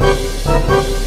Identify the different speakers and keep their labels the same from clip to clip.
Speaker 1: Música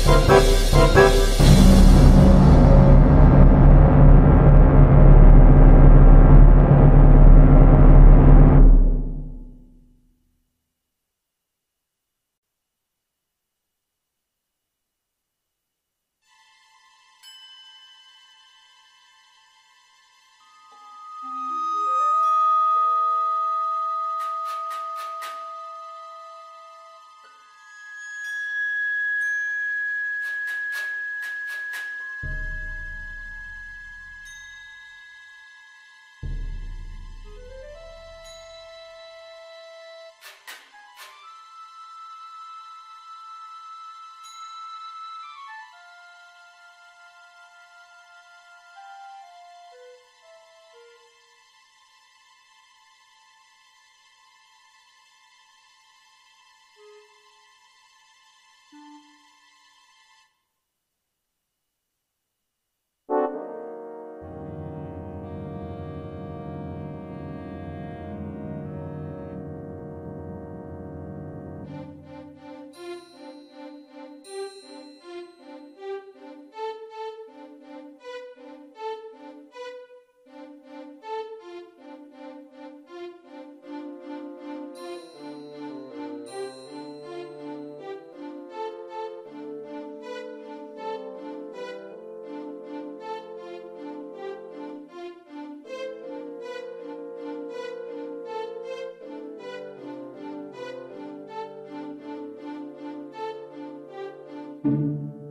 Speaker 1: thank